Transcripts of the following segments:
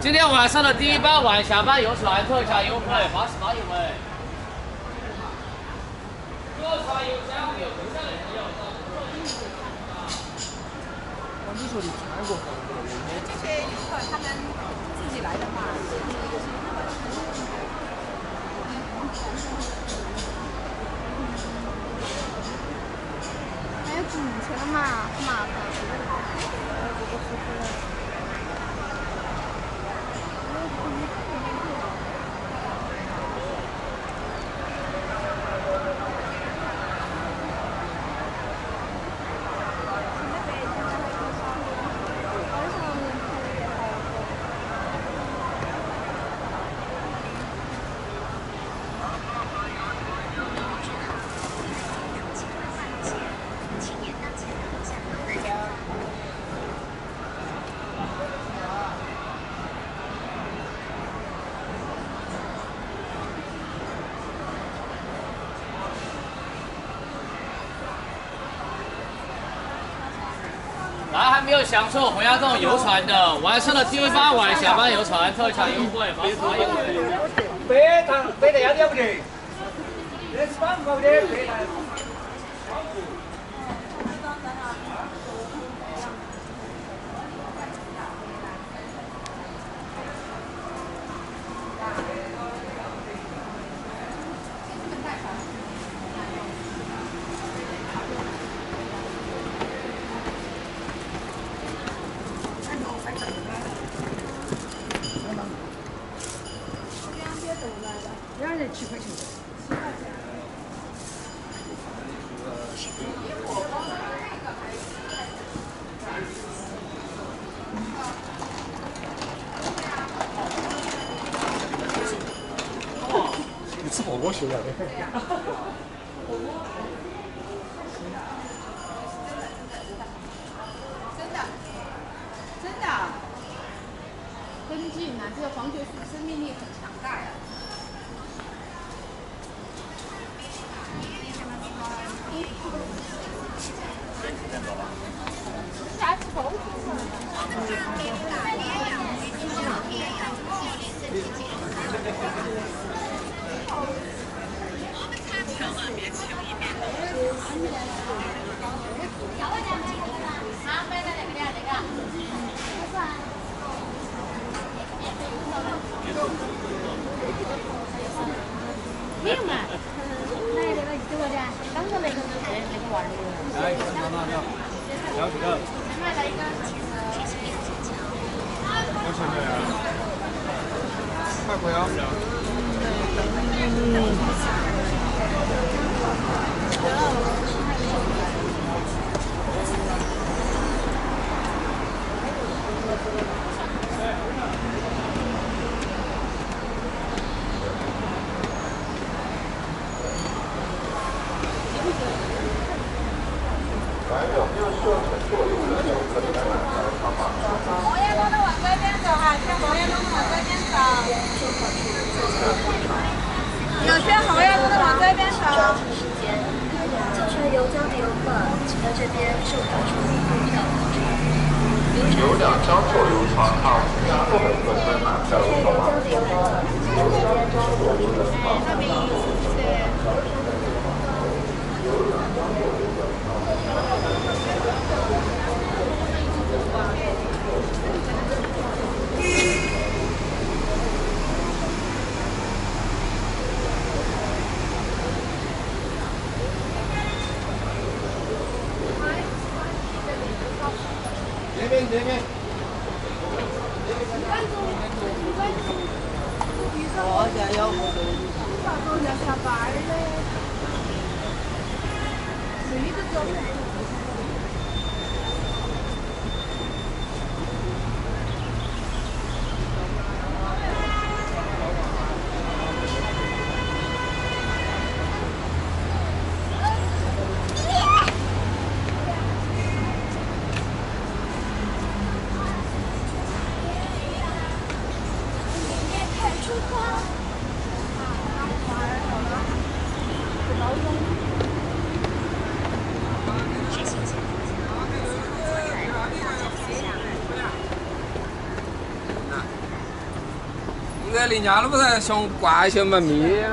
今天晚上的第一班晚霞，把油船拖下油盆，八十八油门。这些游客他们自己来的话，还要堵车嘛，麻烦。享受洪崖洞游船的晚上的第一班晚下班游船特价优惠非常优惠。非常非得要要不得这是办法的没有嘛，那那个就我这，刚才那个，哎，那个玩的，哎，等等等等，聊几个，快来一个，多少钱呢？快快啊！嗯，人家那不是想挂一些门面。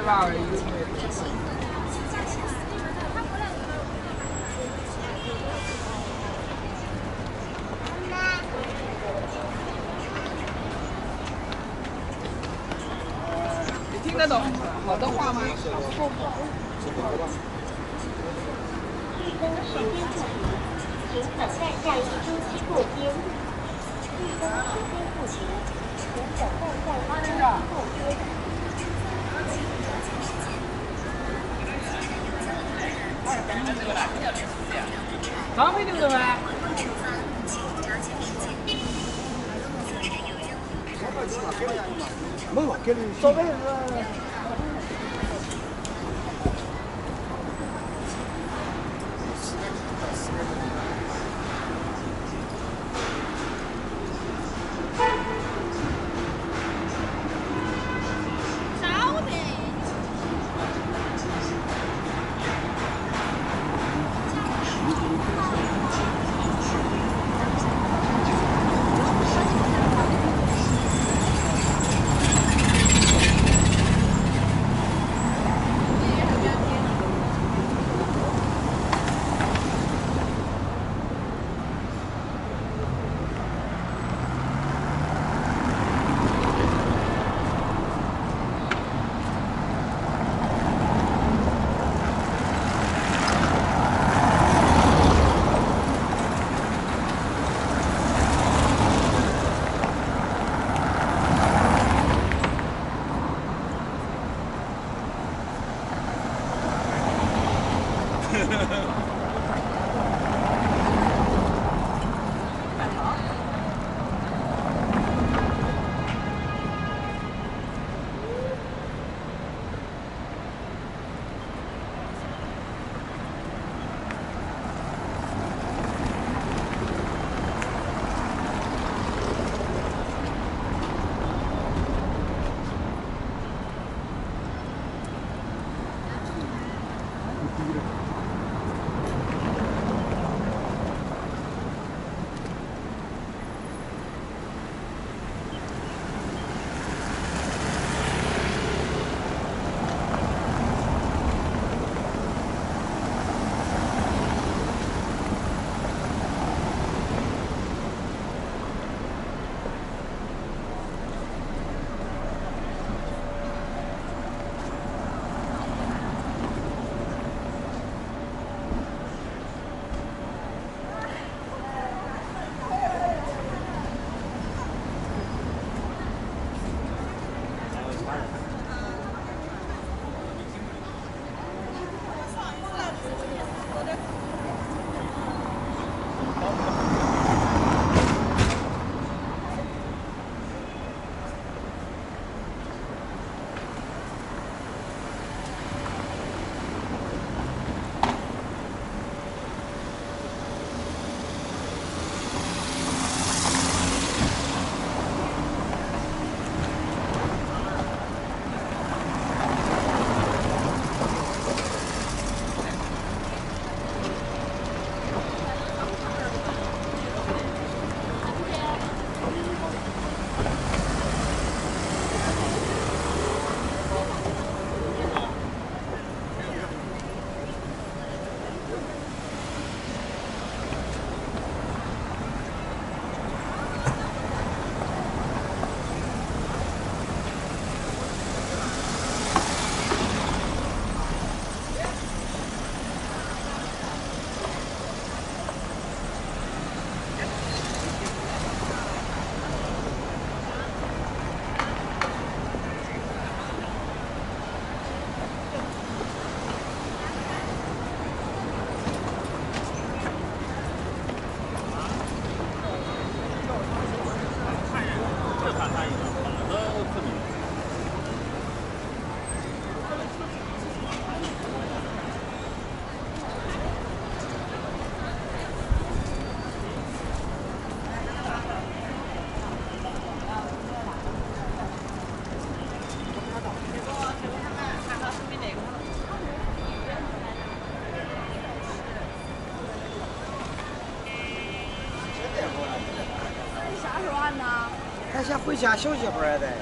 先回家休息会儿得。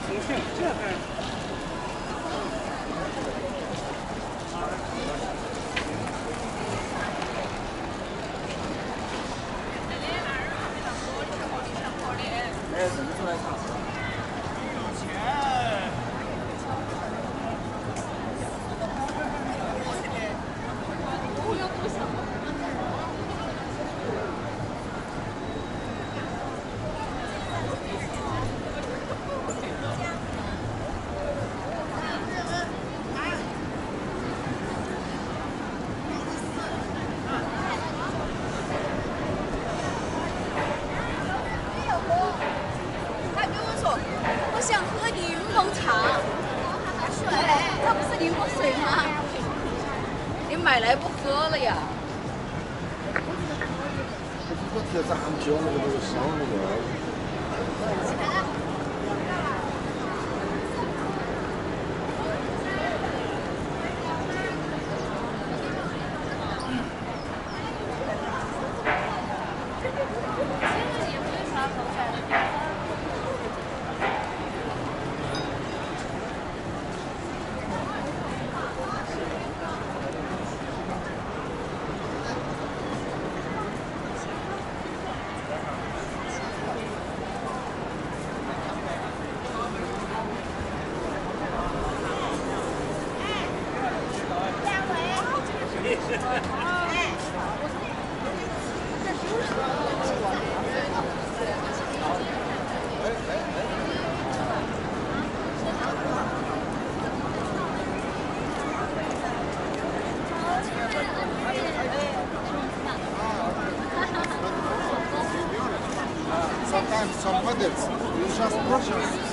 重庆这还 sometimes some models, you just pressure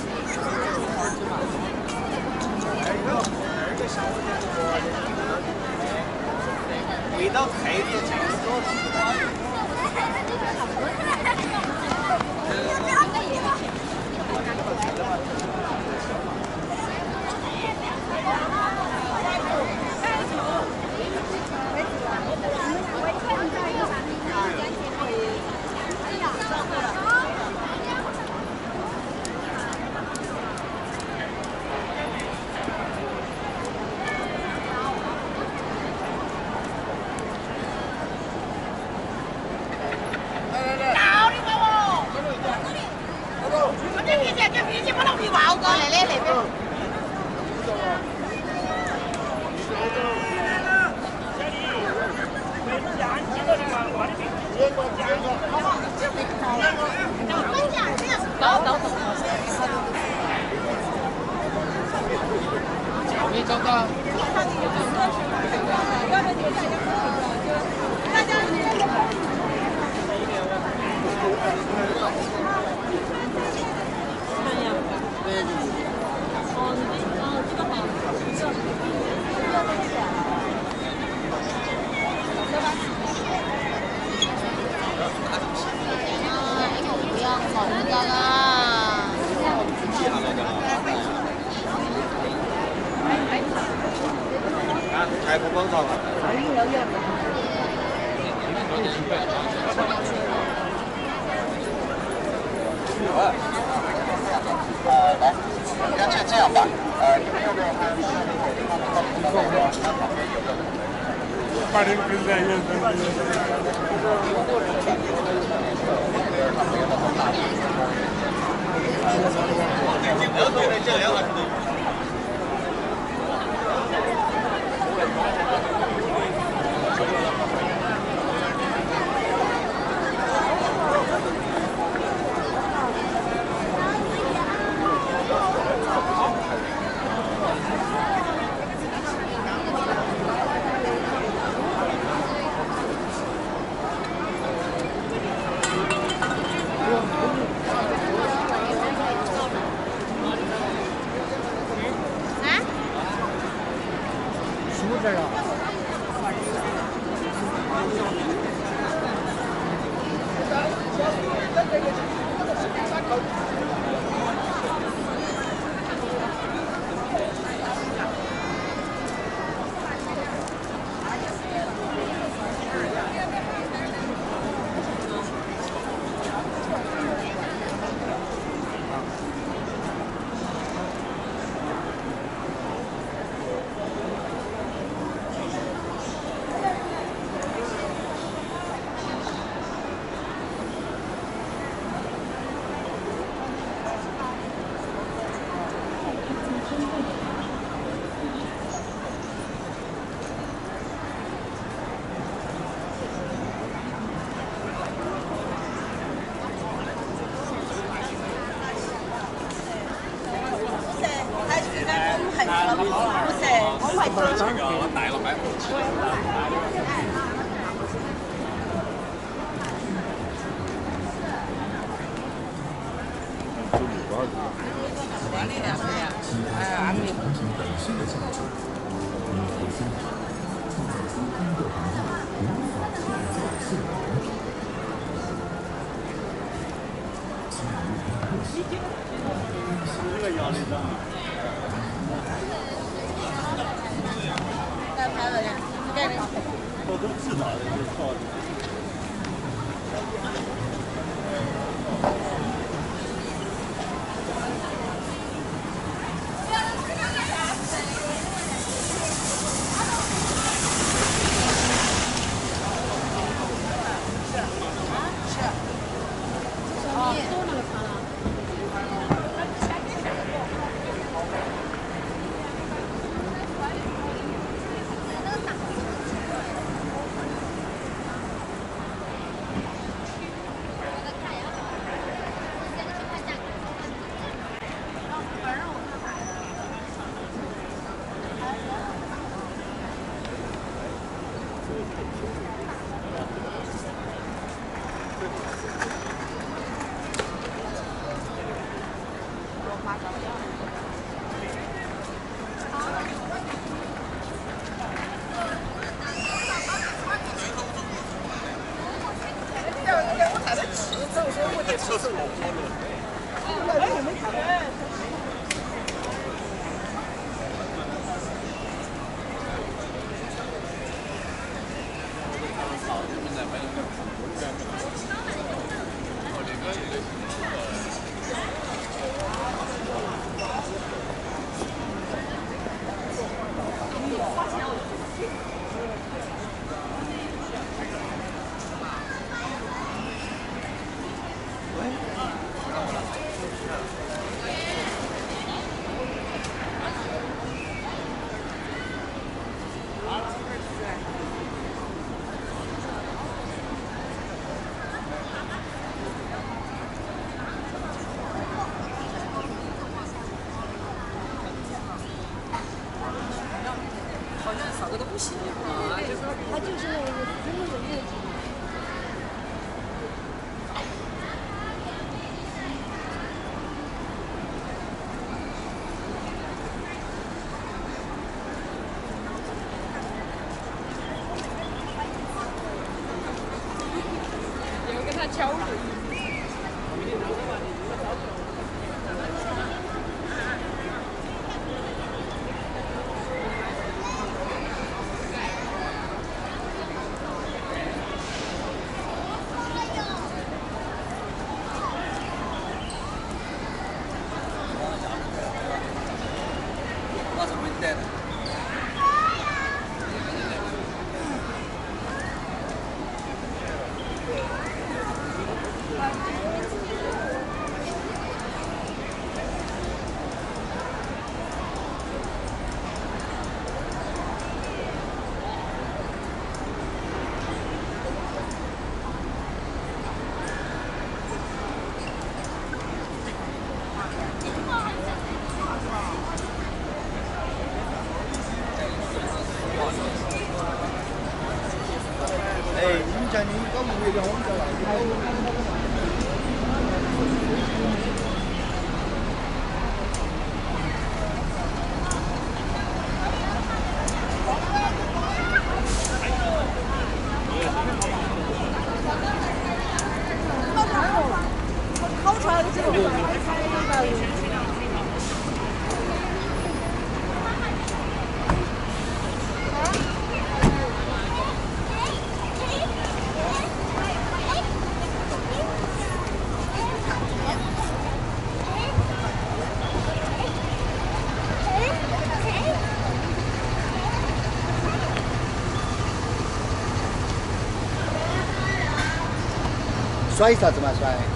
zwei Satz mal schreiben.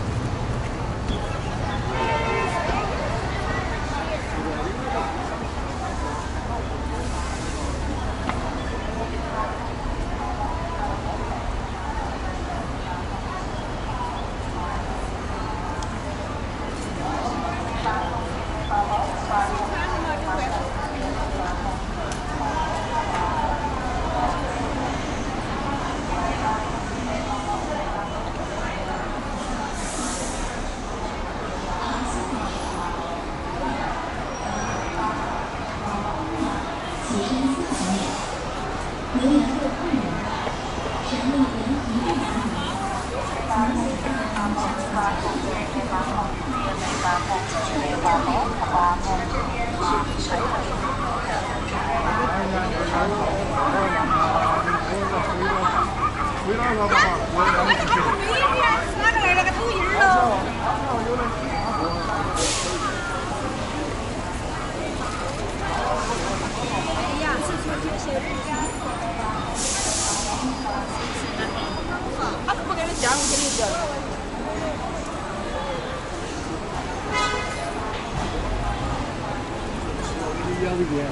他说：「不该的，家务给你不要。」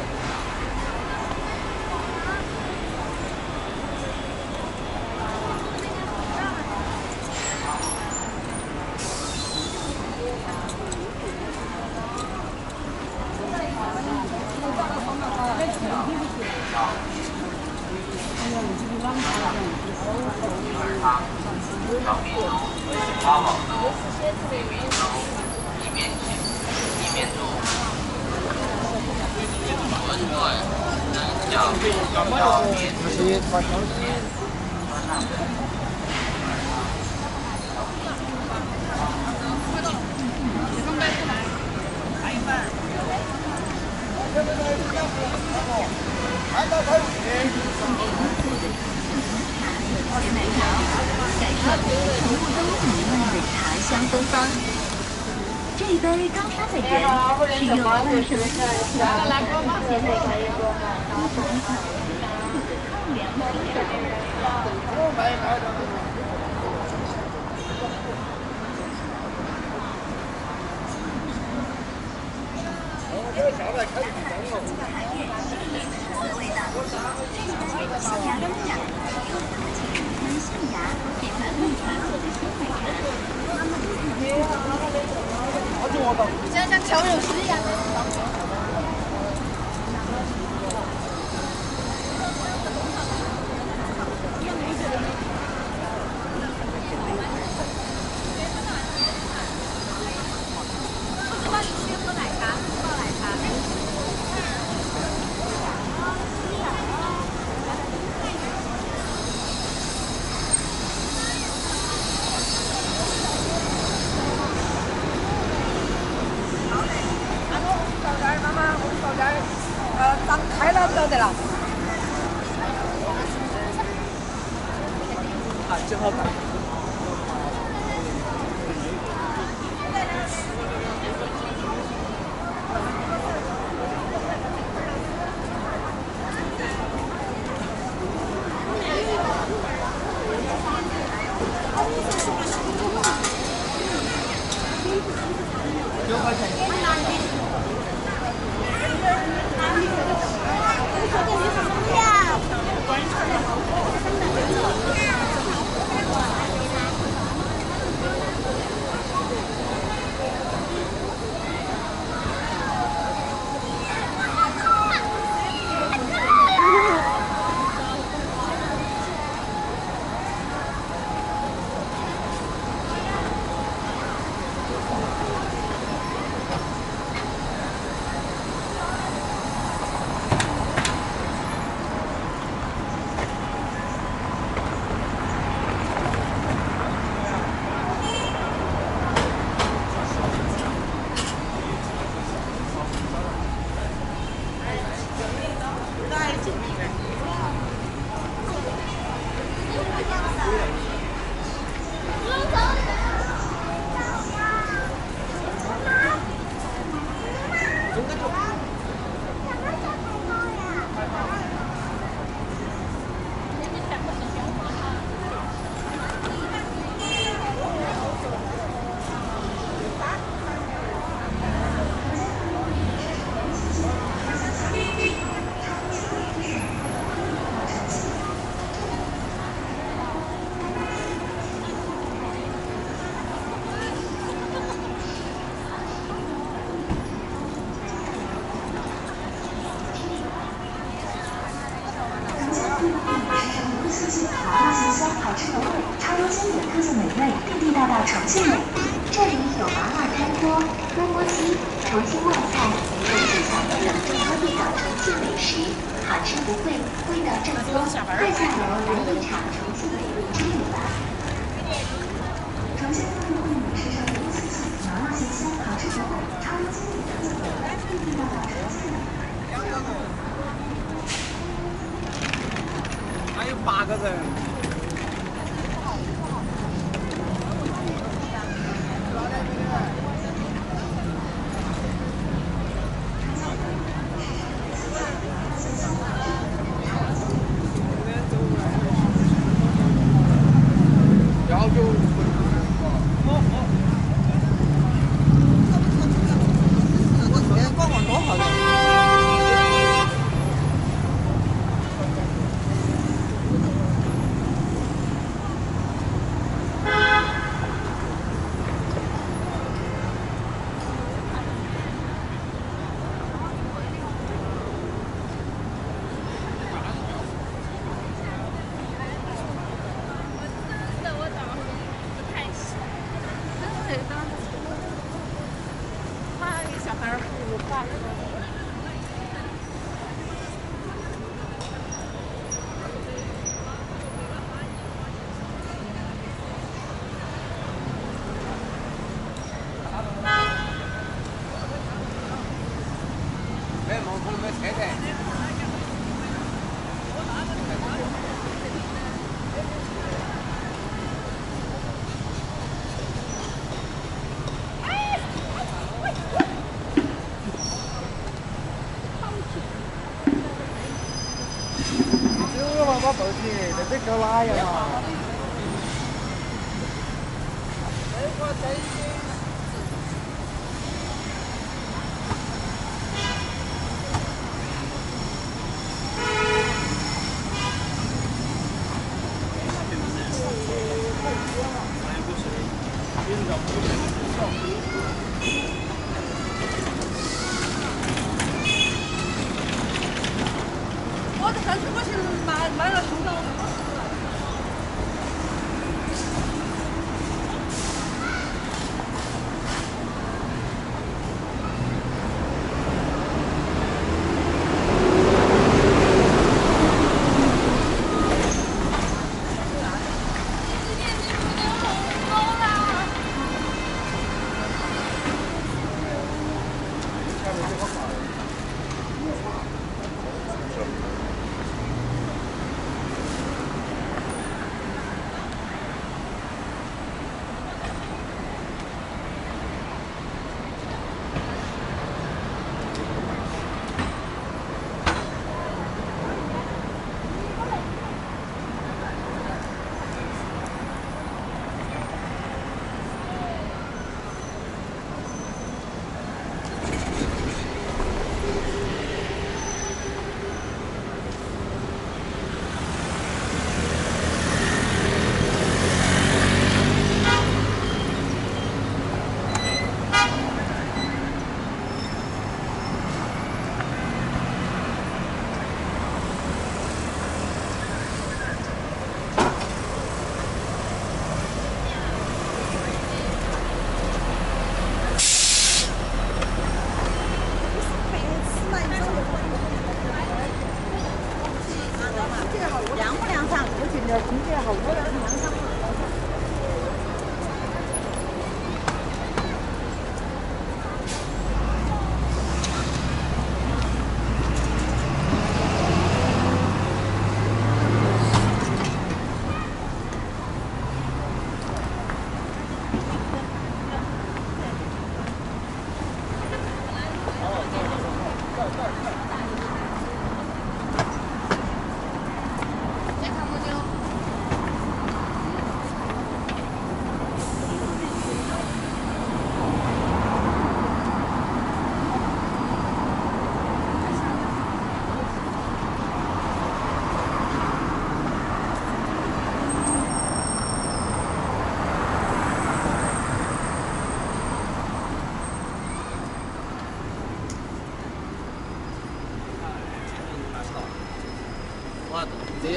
装下。在下楼来一场重新的旅程吧。重上的新、麻辣鲜香、好吃、的，还有八个人。那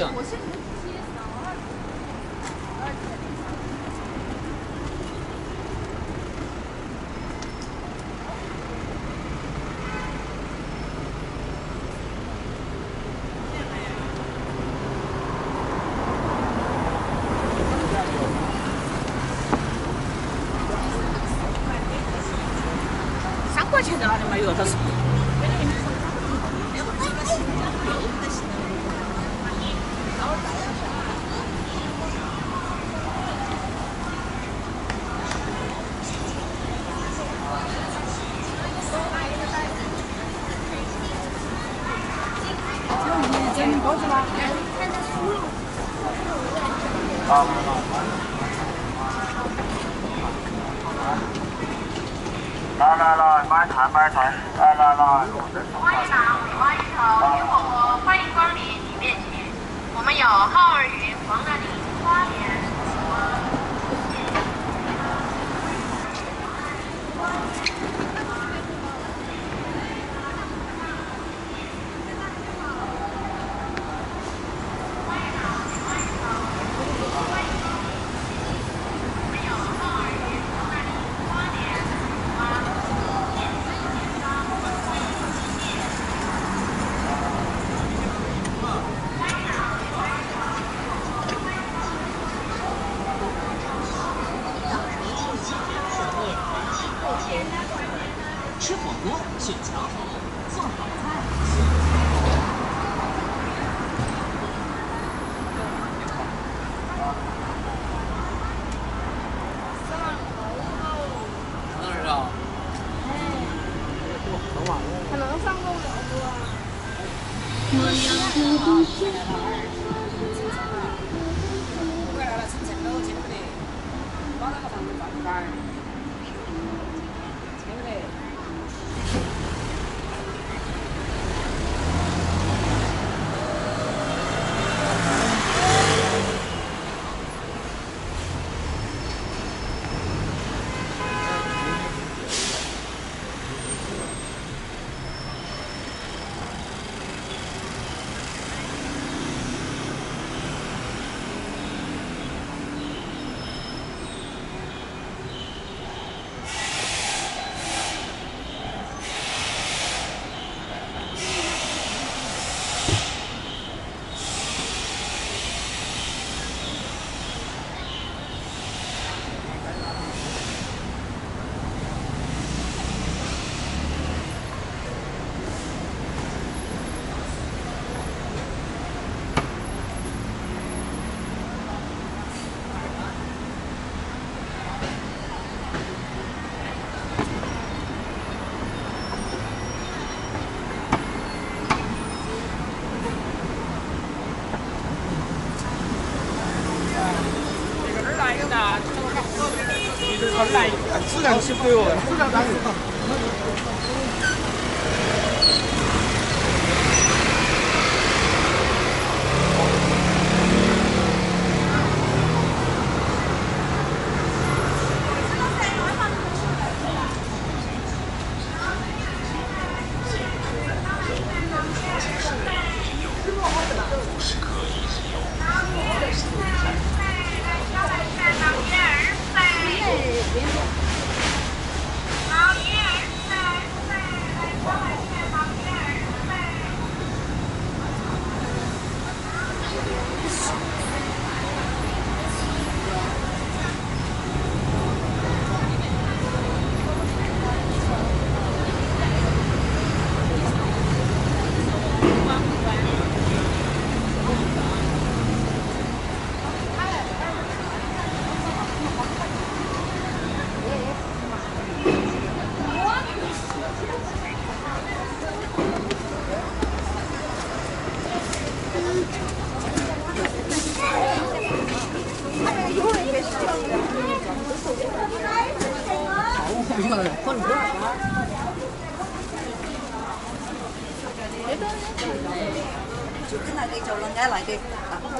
样。我是吃火锅，选强。私聊欺负我，私聊打你。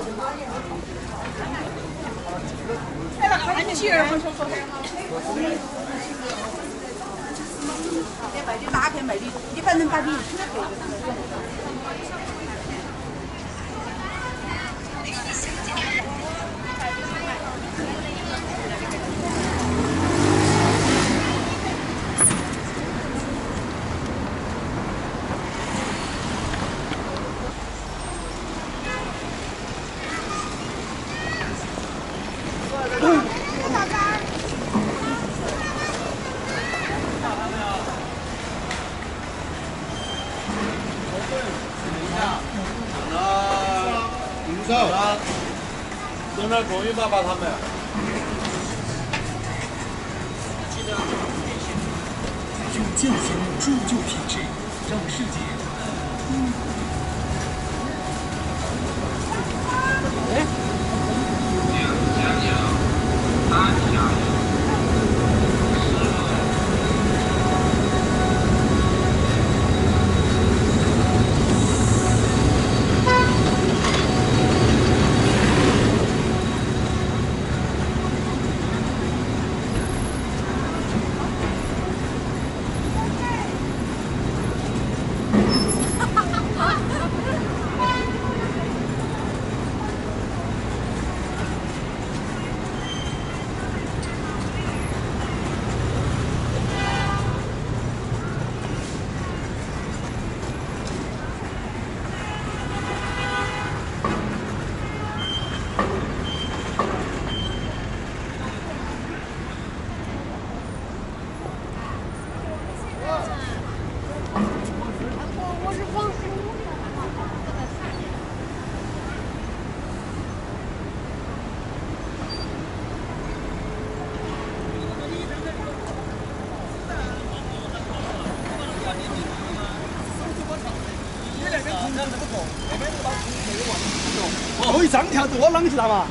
你反正把面买的，你反正把面吃的。算把他。多啷个知道嘛？